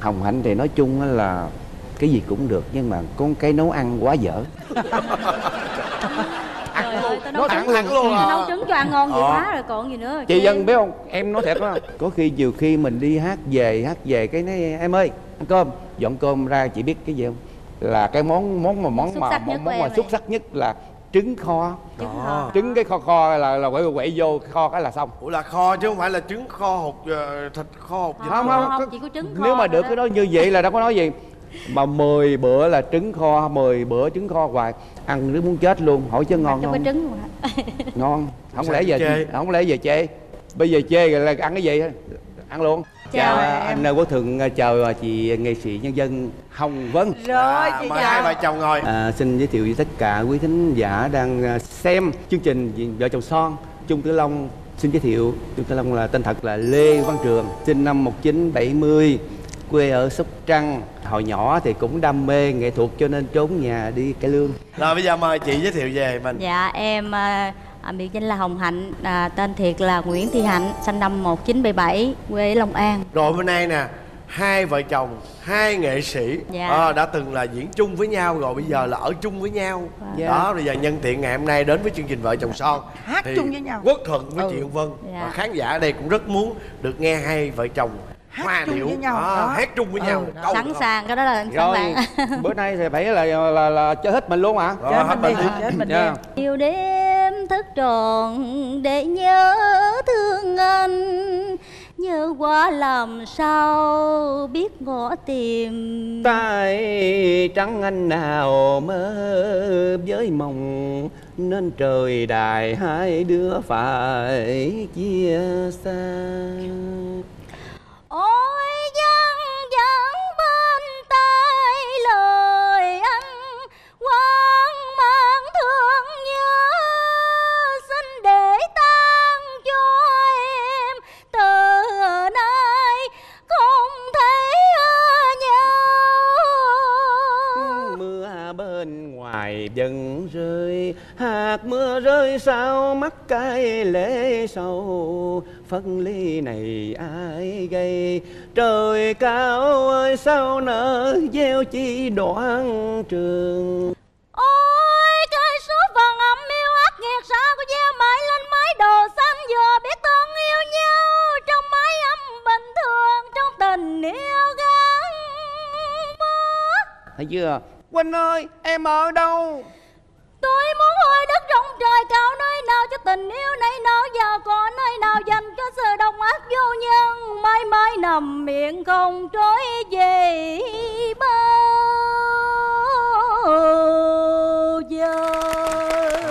hồng hạnh thì nói chung á là cái gì cũng được nhưng mà có cái nấu ăn quá dở. Trời ơi, tao nấu nói trứng thẳng thẳng luôn à. nấu trứng cho ăn ngon vậy Ờ. quá rồi còn gì nữa. Chị dân biết không? Em nói thiệt đó. Có khi nhiều khi mình đi hát về hát về cái nói em ơi ăn cơm. Dọn cơm ra chị biết cái gì không? Là cái món món mà món Xuất mà món, mà xuất sắc nhất là trứng kho. Trứng kho. Trứng cái kho kho là là quậy quậy vô kho cái là xong. Ủa là kho chứ không phải là trứng kho hột ờ, thịt kho hột gì không không, không, có- chỉ có trứng kho nếu mà được cái đó. như vậy là đâu có nói gì. Mà 10 bữa là trứng kho 10 bữa trứng kho hoài. Ăn nước muốn chết luôn hỏi chứ ngon không? trứng luôn hả? Ngon. Không Sao lẽ giờ chê? không lẽ giờ chê? Bây giờ chê rồi là ăn cái gì? Ăn luôn Chào chào em. anh Quốc Thượng chào chị nghệ sĩ nhân dân Hồng Vân. Rồi À, chị mời hai vợ chào chồng ngồi. À, xin giới thiệu với tất cả quý thính giả đang à, xem chương trình vợ chồng son. Trung Tử Long xin giới thiệu. Trung Tử Long là tên thật là Lê Văn Trường sinh năm 1970 quê ở Sóc Trăng. Hồi nhỏ thì cũng đam mê nghệ thuật cho nên trốn nhà đi cải lương. Rồi bây giờ mời chị giới thiệu về mình. Dạ em à, à, biệt danh là Hồng Hạnh à, tên thiệt là Nguyễn Thị Hạnh sinh năm 1977 quê ở Long An rồi bên đây nè hai vợ chồng hai nghệ sĩ Dạ. ờ, đã từng là diễn chung với nhau rồi bây giờ là ở chung với nhau Dạ. đó bây giờ nhân tiện ngày hôm nay đến với chương trình vợ chồng son Hát thì chung với nhau. quốc thuận với Ừ. chị Hồng Vân Dạ. và khán giả ở đây cũng rất muốn được nghe hai vợ chồng Hát hoa chung điệu với nhau, Đó, đó. hát chung với Ừ, nhau đó. Câu sẵn sàng cái đó là em sẵn rồi sàng bữa nay thì phải là là, là, là chơi hết mình luôn hả Rồi, Chết hát mình mình đi chết mình đi Dạ. Nhiều đêm thức tròn để nhớ thương anh. Nhớ quá làm sao biết ngõ tìm. Tay trắng anh nào mơ với mộng, nên trời đài hai đứa phải chia xa. Sao mắt cái lễ sầu? Phân ly này ai gây? Trời cao ơi sao nở gieo chi đoạn trường? Ôi cây số phần âm yêu ác nghiệt sao có gieo mãi lên mái đồ xanh vừa biết thương yêu nhau? Trong mái ấm bình thường trong tình yêu gắn bó. Thấy chưa? Quỳnh ơi em ở đâu trời cao nơi nào cho tình yêu này nào giờ có nơi nào dành cho sự đồng ác vô nhân. Mãi mãi nằm miệng không trôi về bao giờ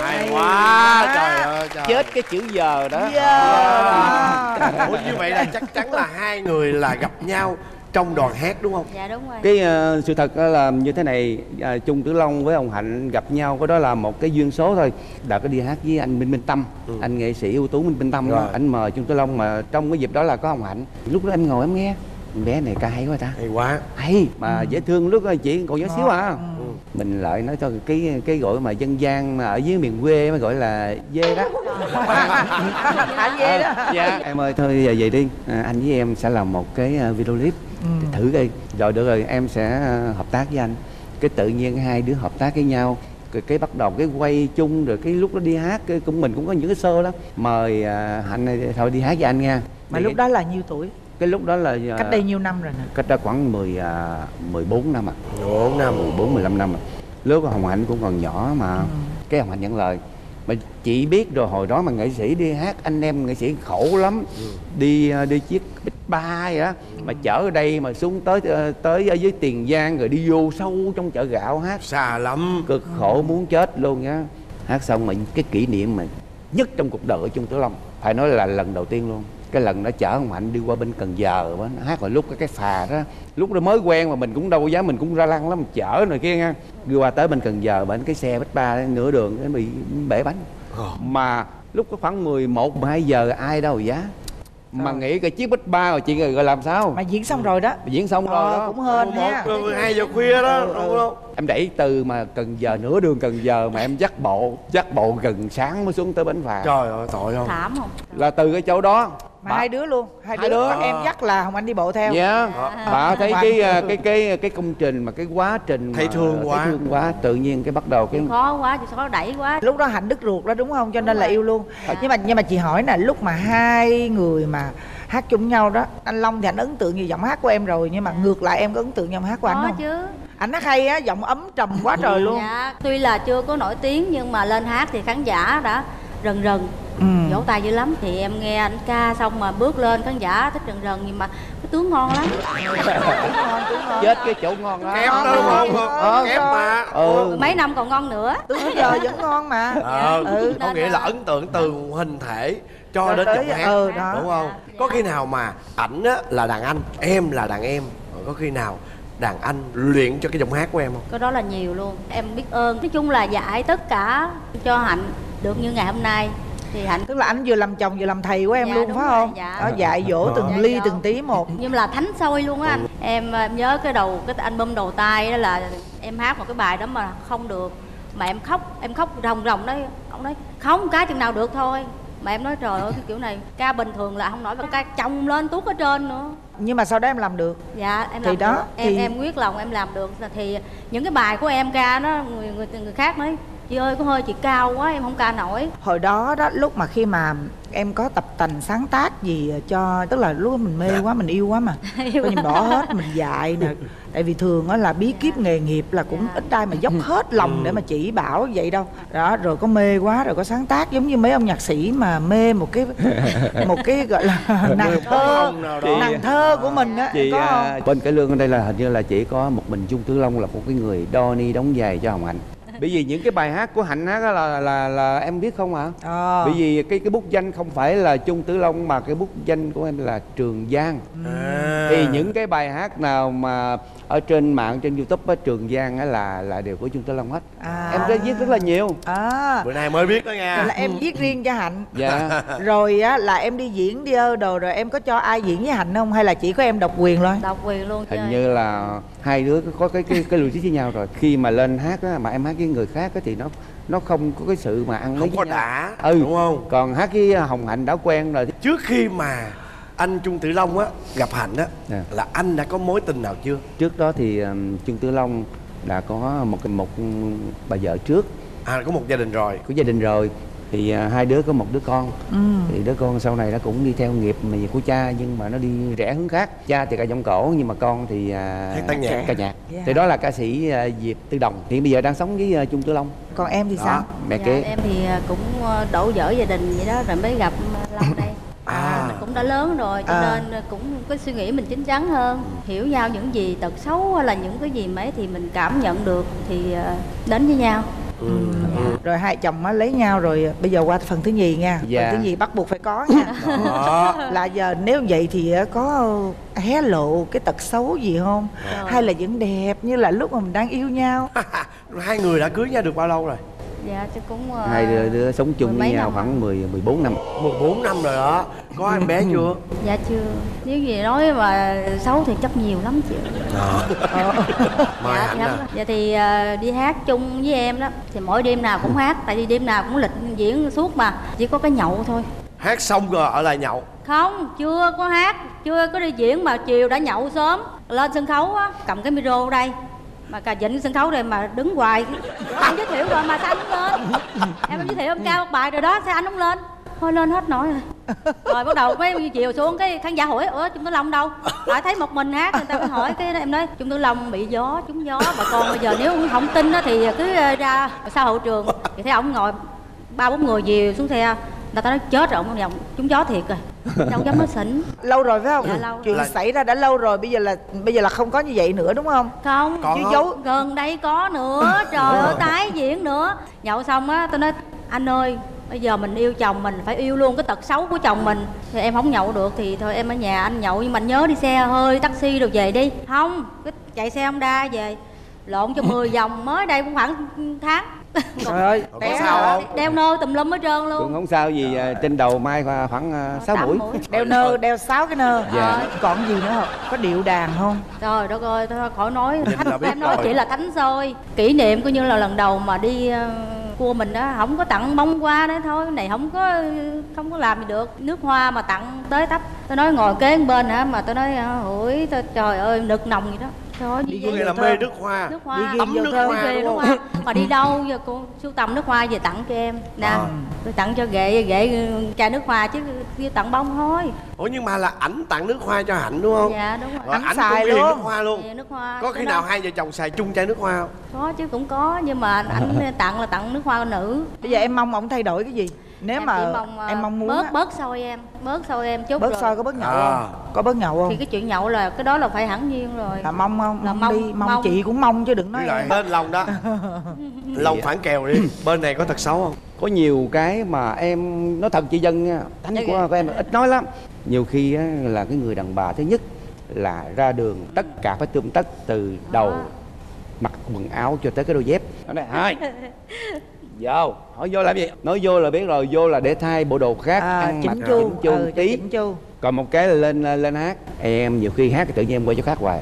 hay quá trời ơi trời. chết cái chữ giờ đó. Dạ. Ủa như vậy là chắc chắn là hai người là gặp nhau trong đoàn hát đúng không? Dạ đúng rồi. Cái ờ, sự thật đó là như thế này Trung Tử Long với ông Hạnh gặp nhau có đó là một cái duyên số thôi. Đã có đi hát với anh Minh Minh Tâm anh nghệ sĩ ưu tú Minh Minh Tâm đó. Rồi. anh mời Trung Tử Long mà trong cái dịp đó là có ông Hạnh. Lúc đó em ngồi em nghe bé này ca hay quá ta. Hay quá. Hay mà dễ thương lúc đó chị còn nhỏ xíu à. Ừ. mình lại nói cho cái cái gọi mà dân gian mà ở dưới miền quê mới gọi là dê đó. Thả dê đó dạ. Em ơi thôi giờ vậy đi. À, anh với em sẽ làm một cái à, video clip Ừ. thử đi rồi được rồi em sẽ à, hợp tác với anh. Cái tự nhiên hai đứa hợp tác với nhau rồi cái bắt đầu cái quay chung rồi cái lúc đó đi hát cái cũng mình cũng có những cái show đó mời à, hạnh này thôi đi hát với anh nha. Mà Thì lúc đó là nhiêu tuổi? Cái lúc đó là cách đây nhiêu năm rồi nè? cách đó khoảng 10 à, 14 năm à bốn năm. 14 15 năm à lúc Hồng Hạnh cũng còn nhỏ mà. Ừ. cái Hồng Hạnh nhận lời mà chị biết rồi hồi đó mà nghệ sĩ đi hát anh em nghệ sĩ khổ lắm. Đi à, đi chiếc bích ba vậy đó mà chở ở đây mà xuống tới ờ, tới ở dưới tiền giang rồi đi vô sâu trong chợ gạo hát. Xa lắm. Cực khổ muốn chết luôn nhá hát xong mà cái kỷ niệm mà nhất trong cuộc đời của Trung Tử Long phải nói là lần đầu tiên luôn cái lần đó chở ông Hạnh đi qua bên Cần Giờ đó, hát là lúc cái, cái phà đó. Lúc đó mới quen mà mình cũng đâu có dám mình cũng ra lăng lắm chở này kia nha. Đi qua tới bên Cần Giờ bên cái xe bách ba nửa đường nó bị bể bánh. Mà lúc có khoảng 11 12 giờ ai đâu giá. Mà nghĩ cái chiếc bách ba mà chị rồi làm sao? Mà diễn xong rồi đó. Diễn xong rồi Ờ, đó. cũng hên ha. hai giờ khuya đó Ừ, đúng ừ. không? Em đẩy từ mà cần giờ nửa đường cần giờ mà em dắt bộ dắt bộ gần sáng mới xuống tới bến phà. Trời ơi tội không? Thảm không? Là từ cái chỗ đó mà bà- hai đứa luôn hai, Hai đứa, đứa. em dắt là hồng anh đi bộ theo. Dạ. Bà thấy cái toàn. cái cái cái công trình mà cái quá trình Thấy mà- thương quá. thấy thương quá tự nhiên cái bắt đầu cái khó quá chị khó đẩy quá. Lúc đó hạnh đứt ruột đó đúng không? Cho nên là yêu luôn. Dạ. nhưng mà nhưng mà chị hỏi nè lúc mà hai người mà hát chung nhau đó anh long thì anh ấn tượng như giọng hát của em rồi nhưng mà ngược lại em có ấn tượng giọng hát của anh không? chứ. Anh hát hay á giọng ấm trầm quá trời luôn. Dạ. Tuy là chưa có nổi tiếng nhưng mà lên hát thì khán giả đã rần rần. Ừ. vỗ tay dữ lắm. Thì em nghe anh ca xong mà bước lên khán giả thích rần rần nhưng mà cái tướng ngon lắm. Chết cái chỗ ngon đó kép đó đúng không Ờ. kép mà. Ừ. Mấy năm còn ngon nữa. Tướng giờ vẫn ngon mà. Ờ Ừ. có nghĩa là ấn tượng từ hình thể cho Cho đến giọng hát ừ, đó. đúng không? Dạ. có khi nào mà ảnh á là đàn anh em là đàn em có khi nào đàn anh luyện cho cái giọng hát của em không? Cái đó là nhiều luôn. Em biết ơn. Nói chung là dạy tất cả cho hạnh được như ngày hôm nay thì hạnh tức là anh vừa làm chồng vừa làm thầy của em Dạ, luôn phải rồi, không? dạ. đó dạy dỗ từng Dạ, ly dạ. từng tí một. Nhưng là thánh sôi luôn á anh. Em ờ, nhớ cái đầu cái album đầu tay đó là em hát một cái bài đó mà không được. Mà em khóc em khóc ròng ròng đấy ông nói không cái chừng nào được thôi. Mà em nói trời ơi cái kiểu này ca bình thường là không nổi mà ca chồng lên tuốt ở trên nữa. Nhưng mà sau đó em làm được. Dạ em Thì làm đó, được. em thì- em quyết lòng em làm được. Thì những cái bài của em ca nó người người người khác nói chị ơi có hơi chị cao quá em không ca nổi. Hồi đó đó lúc mà khi mà em có tập tành sáng tác gì cho tức là lúc mình mê quá mình yêu quá mà. Yêu như bỏ hết mình dạy nè. Tại vì thường á là bí kíp nghề nghiệp là cũng Dạ. ít ai mà dốc hết lòng để mà chỉ bảo vậy đâu. Đó rồi có mê quá rồi có sáng tác giống như mấy ông nhạc sĩ mà mê một cái một cái gọi là nàng thơ. nàng thơ của mình á chị có à, không? bên cái lương ở đây là hình như là chỉ có một mình Trung Tử Long là một cái người đo ni đóng giày cho Hồng Hạnh bởi vì những cái bài hát của Hạnh hát á là là là em biết không ạ? Ờ. bởi vì cái cái bút danh không phải là Trung Tử Long mà cái bút danh của em là Trường Giang. À. thì những cái bài hát nào mà ở trên mạng trên youtube á trường giang á là là đều của trung tử long hết. À. em đã viết rất là nhiều. À. Bữa nay mới biết đó nha. Là em viết riêng cho hạnh. Dạ. Rồi á là em đi diễn đi ơ đồ rồi em có cho ai diễn với hạnh không? Hay là chỉ có em độc quyền thôi? Độc quyền luôn hình chơi. như là hai đứa có cái cái cái trí với nhau rồi. Khi mà lên hát á mà em hát với người khác á thì nó nó không có cái sự mà ăn không có nhau. đã ừ đúng không? còn hát với hồng hạnh đã quen rồi trước khi mà anh trung tử long á gặp hạnh á Dạ. là anh đã có mối tình nào chưa? Trước đó thì um, trung tử long đã có một một bà vợ trước. À có một gia đình rồi. Của gia đình rồi thì à, hai đứa có một đứa con ừ. thì đứa con sau này nó cũng đi theo nghiệp mà của cha nhưng mà nó đi rẽ hướng khác cha thì ca giọng cổ nhưng mà con thì à, Hát tăng nhạc. ca nhạc Yeah. thì đó là ca sĩ à, diệp tư đồng hiện bây giờ đang sống với à, trung tử long còn em thì đó sao mẹ dạ, kế em thì à, cũng ờ, đổ vỡ gia đình vậy đó rồi mới gặp à, long đây À. Mình cũng đã lớn rồi cho À. nên cũng có suy nghĩ mình chín chắn hơn hiểu nhau những gì tật xấu hay là những cái gì mấy thì mình cảm nhận được thì à, đến với nhau ừ. Rồi hai chồng á lấy nhau rồi bây giờ qua phần thứ nhì nha. Dạ. phần thứ nhì bắt buộc phải có nha. Đó. Là giờ nếu vậy thì á, có hé lộ cái tật xấu gì không? Rồi. hay là vẫn đẹp như là lúc mà mình đang yêu nhau? Hai người đã cưới nhau được bao lâu rồi dạ chứ cũng ờ, hai đứa, đứa sống chung với nhau năm khoảng 10 14 năm. 14 năm rồi đó. Có em bé chưa? Dạ chưa. Nếu gì nói mà xấu thì chắc nhiều lắm chị. Mời dạ, hạnh dạ, nè dạ thì à, đi hát chung với em đó. Thì mỗi đêm nào cũng hát tại vì đêm nào cũng lịch diễn suốt mà. Chỉ có cái nhậu thôi. Hát xong rồi ở lại nhậu. Không chưa có hát chưa có đi diễn mà chiều đã nhậu sớm. Lên sân khấu á cầm cái micro ở đây mà cà dịnh sân khấu rồi mà đứng hoài. Em giới thiệu rồi mà sao anh không lên? Em giới thiệu em cao một bài rồi đó, sao anh không lên? Thôi lên hết nổi rồi. Rồi bắt đầu mấy chiều xuống cái khán giả hỏi, ủa, trung tử long đâu? Lại thấy một mình hát người ta mới hỏi cái em nói, trung tử long bị gió, trúng gió. Bà con bây giờ nếu không tin á thì cứ ờ, ra sau hậu trường. Thì thấy ổng ngồi ba bốn người về xuống xe, người ta nói, chết rồi, ông vòng trúng gió thiệt rồi đâu dám nói xỉn. Lâu rồi phải không? Dạ, lâu. Chuyện rồi. xảy ra đã lâu rồi bây giờ là bây giờ là không có như vậy nữa đúng không? Không Còn chứ không? giấu gần đây có nữa. Trời ơi tái diễn nữa. Nhậu xong á tôi nói anh ơi bây giờ mình yêu chồng mình phải yêu luôn cái tật xấu của chồng mình. Thì em không nhậu được thì thôi em ở nhà anh nhậu nhưng mà anh nhớ đi xe hơi taxi rồi về đi. Không cái chạy xe Honda về lộn cho 10 vòng mới đây cũng khoảng tháng trời ơi. Té sao không? đeo nơ tùm lum hết trơn cũng luôn không sao gì à, trên đầu mai khoảng- khoảng à, sáu Tám mũi. Mũi. đeo nơ đeo sáu cái nơ. Dạ. còn gì nữa không? Có điệu đàn không? Trời đất ơi, thôi khỏi nói. Thánh, em nói rồi. chỉ là thánh sôi. Kỷ niệm coi như là lần đầu mà đi ờ, cua mình đó không có tặng bông hoa đấy thôi. Cái này không có không có làm gì được. Nước hoa mà tặng tới tấp. Tôi nói ngồi kế bên hả mà tôi nói ủi tôi, trời ơi nực nồng vậy đó trời ơi gì có vậy? nghĩa là mê nước hoa. Nước hoa Đi tắm nước hoa đúng nước không? Hoa mà đi đâu giờ cô? Sưu tầm nước hoa về tặng cho em. Nè À. tôi tặng cho ghệ ghệ chai nước hoa chứ kia tặng bông thôi. Ủa nhưng mà là ảnh tặng nước hoa cho hạnh đúng không? Dạ đúng rồi. Rồi Ảnh ảnh xài cũng luôn. nước hoa luôn. Dạ, nước hoa có khi nào hai vợ chồng xài chung chai nước hoa không? Có chứ cũng có nhưng mà ảnh tặng là tặng nước hoa nữ. Bây giờ em mong ổng thay đổi cái gì nếu em mà mong, à, em mong muốn bớt á, bớt soi em bớt soi em chút bớt rồi. soi có bớt nhậu À. không? Có bớt nhậu thì không cái chuyện nhậu là cái đó là phải hẳn nhiên rồi. Là mong không Là mong, mong- đi mong, mong. chị cũng mong chứ đừng nói lại bên lòng đó. Lòng phản kèo đi. Bên này có thật xấu không? Có nhiều cái mà em nói thật chị dân nha thánh Dạ, của, của em ít nói lắm. Nhiều khi á, là cái người đàn bà thứ nhất là ra đường tất cả phải tươm tất từ đầu mặc quần áo cho tới cái đôi dép. Nói này hai vô. Hỏi vô làm gì? Nói vô là biết rồi vô là để thay bộ đồ khác à, ăn mặc chỉnh chu. chỉnh chu ừ, tí. chỉnh chu. Còn một cái là lên lên hát. Em nhiều khi hát tự nhiên em quay cho khác hoài.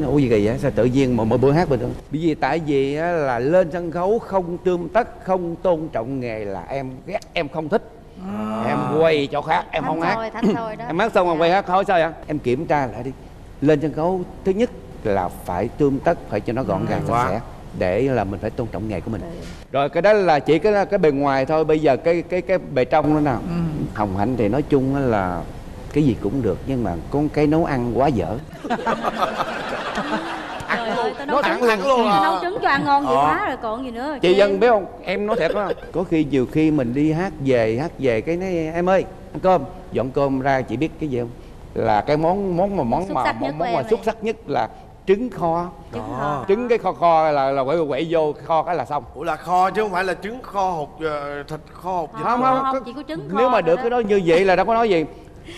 Nó ủa gì kỳ vậy? Sao tự nhiên mỗi, mỗi bữa hát bình thường? Bởi vì tại vì á, là lên sân khấu không tươm tất không tôn trọng nghề là em ghét em không thích. Em quay cho khác em Thánh không hát. thôi, thánh thôi đó. em hát xong Dạ. quay hát thôi sao vậy? Em kiểm tra lại đi. Lên sân khấu thứ nhất là phải tươm tất phải cho nó gọn gàng quá. sạch sẽ. Để là mình phải tôn trọng nghề của mình rồi cái đó là chỉ cái cái bề ngoài thôi. Bây giờ cái cái cái bề trong nữa nào? Hồng hạnh thì nói chung á là cái gì cũng được nhưng mà có cái nấu ăn quá dở. Trời ơi, tao nấu Nói thẳng thẳng luôn à. nấu trứng cho ăn ngon Ờ. quá rồi còn gì nữa chị dân biết không? Em nói thiệt đó. Có khi nhiều khi mình đi hát về hát về cái nói em ơi ăn cơm. Dọn cơm ra chị biết cái gì không? Là cái món món mà món Xuất mà món, mà xuất sắc nhất là trứng kho. Trứng kho. trứng cái kho kho là là quậy quậy vô kho cái là xong. Ủa là kho chứ không phải là trứng kho hột ờ, thịt kho hột Không, không không, không, chỉ có trứng kho nếu mà được cái đó như vậy là đâu có nói gì.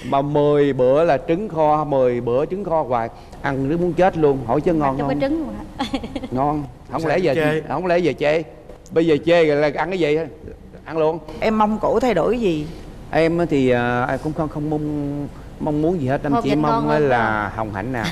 Mà 10 bữa là trứng kho 10 bữa trứng kho hoài. Ăn nước muốn chết luôn hỏi chứ ngon không? trứng luôn hả? Ngon. Không Sao lẽ giờ chê? không lẽ giờ chê? Bây giờ chê rồi là ăn cái gì? Ăn luôn. Em mong cổ thay đổi cái gì? Em thì à, em cũng không không mong mong muốn gì hết em chỉ mong là hồng hạnh nào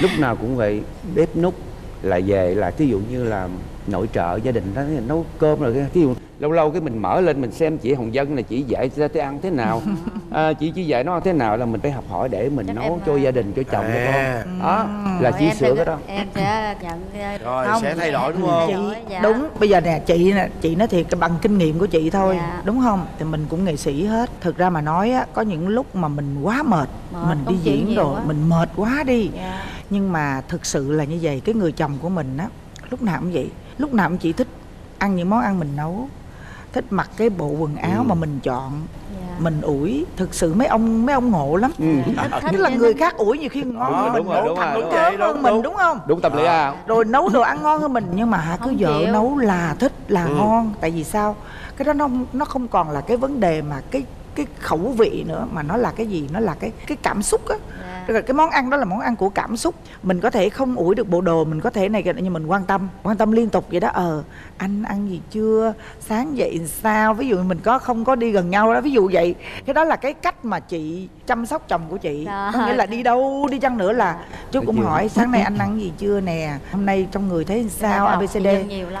lúc nào cũng vậy bếp nút là về là thí dụ như là nội trợ gia đình đó nấu cơm rồi thí dụ lâu lâu cái mình mở lên mình xem chị hồng dân là chị dạy ra tới ăn thế nào à, chị chỉ dạy nó ăn thế nào là mình phải học hỏi để mình Chắc nấu cho à, gia đình cho chồng cho À. con đó là Rồi chỉ em sửa cái đó em sẽ nhận ờ, rồi Không. sẽ thay đổi đúng không chị dạ. đúng bây giờ nè chị nè chị nói thiệt cái bằng kinh nghiệm của chị thôi Dạ. đúng không thì mình cũng nghệ sĩ hết thực ra mà nói á có những lúc mà mình quá mệt, Mệt, mình đi diễn rồi quá. mình mệt quá đi dạ. nhưng mà thực sự là như vậy cái người chồng của mình á lúc nào cũng vậy lúc nào cũng chỉ thích ăn những món ăn mình nấu thích mặc cái bộ quần áo Ừ. mà mình chọn dạ. mình ủi thực sự mấy ông mấy ông ngộ lắm Ừ. Tức là người khác ủi nhiều khi ngon Ờ, hơn mình đúng rồi, nấu đúng thành rồi, nó đúng rồi. hơn Đúng, mình đúng. không đúng tâm lý à rồi nấu đồ ăn ngon hơn mình nhưng mà hả cứ Không vợ nấu là thích là Ừ. ngon tại vì sao cái đó nó nó không còn là cái vấn đề mà cái cái khẩu vị nữa mà nó là cái gì nó là cái cái cảm xúc á Dạ. Là cái món ăn đó là món ăn của cảm xúc. Mình có thể không ủi được bộ đồ mình có thể này nhưng mình quan tâm quan tâm liên tục vậy đó. Ờ anh ăn gì chưa? Sáng dậy sao? Ví dụ mình có không có đi gần nhau đó ví dụ vậy. Cái đó là cái cách mà chị chăm sóc chồng của chị. Trời có nghĩa là đi đâu đi chăng nữa là chú cũng hỏi sáng nay anh ăn gì chưa nè? Hôm nay trong người thấy sao? Dạ, abcd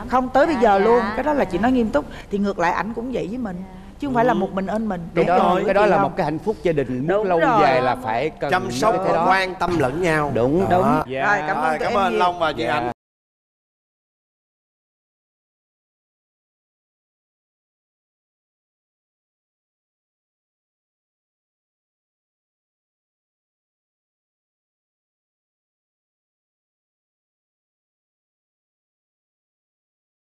không tới bây Dạ, giờ dạ, luôn cái đó là chị dạ. nói nghiêm túc. Thì ngược lại ảnh cũng vậy với mình chứ không phải là một mình ơn mình cái đó ý cái đó là không? một cái hạnh phúc gia đình muốn Đúng lâu rồi. dài là phải cần chăm sóc cái thế đó quan tâm lẫn nhau Đúng. Đó. đúng Dạ. rồi cảm ơn Rồi, cảm ơn long và chị Dạ. hạnh